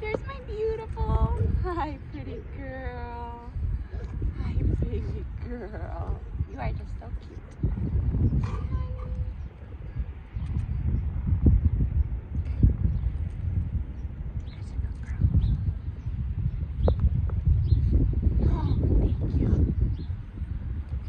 There's my beautiful. Hi, pretty girl. Hi, pretty girl. You are just so cute.